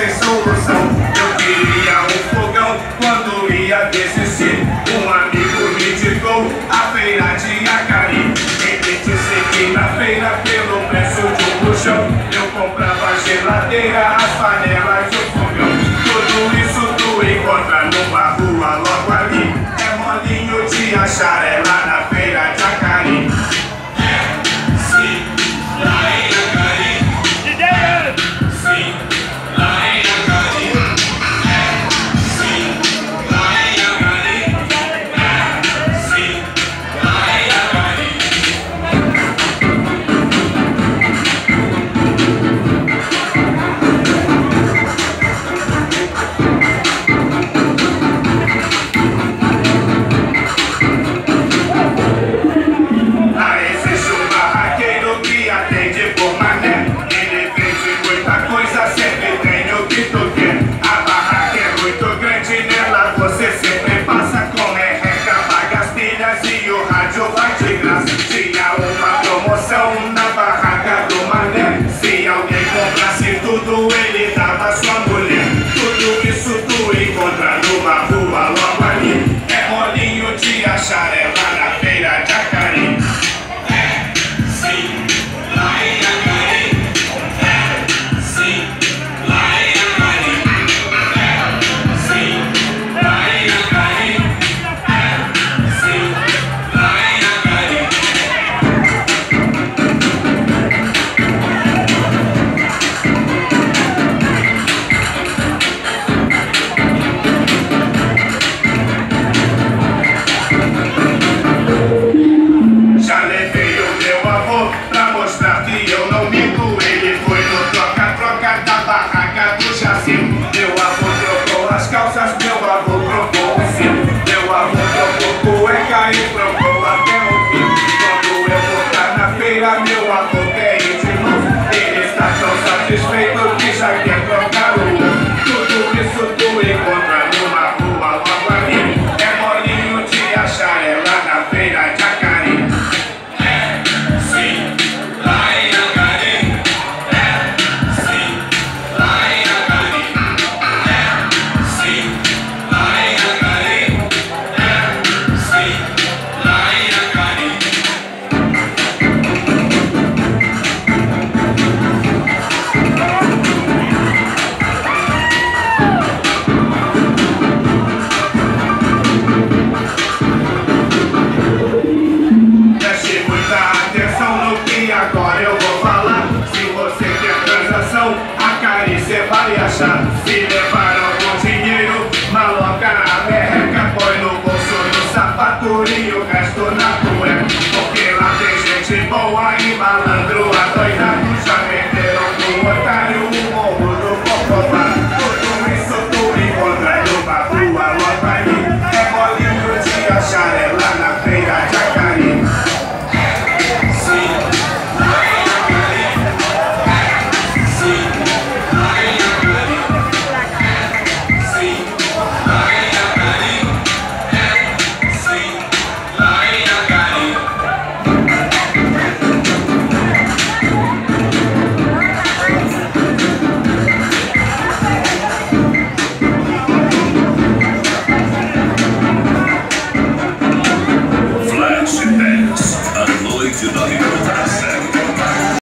sem solução. Eu Murillo